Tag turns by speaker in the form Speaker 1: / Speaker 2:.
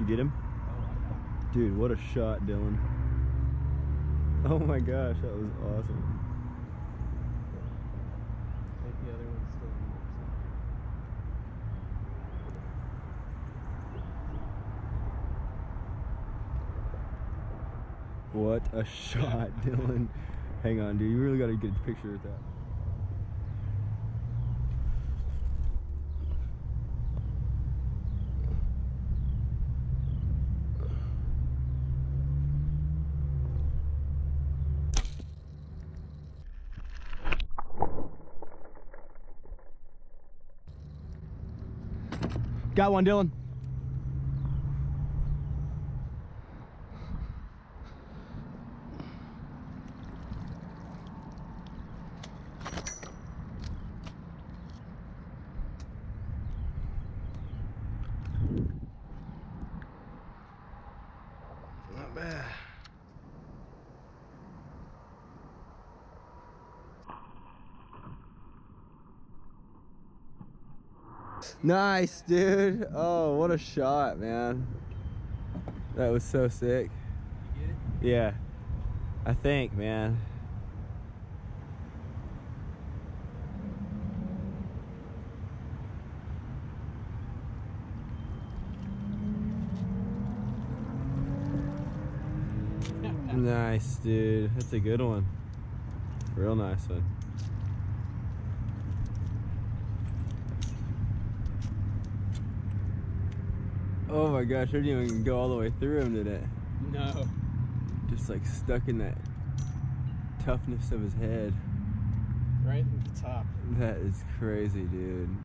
Speaker 1: You get him? Dude, what a shot, Dylan. Oh my gosh, that was awesome.
Speaker 2: I think the other one's still in
Speaker 1: What a shot, Dylan. Hang on, dude. You really got to get a picture of that. Got one, Dylan. Not bad. Nice, dude. Oh, what a shot, man. That was so sick.
Speaker 2: You get it?
Speaker 1: Yeah. I think, man. Nice, dude. That's a good one. Real nice one. Oh my gosh, I didn't even go all the way through him, did it?
Speaker 2: No.
Speaker 1: Just like stuck in that toughness of his head.
Speaker 2: Right at the top.
Speaker 1: That is crazy, dude.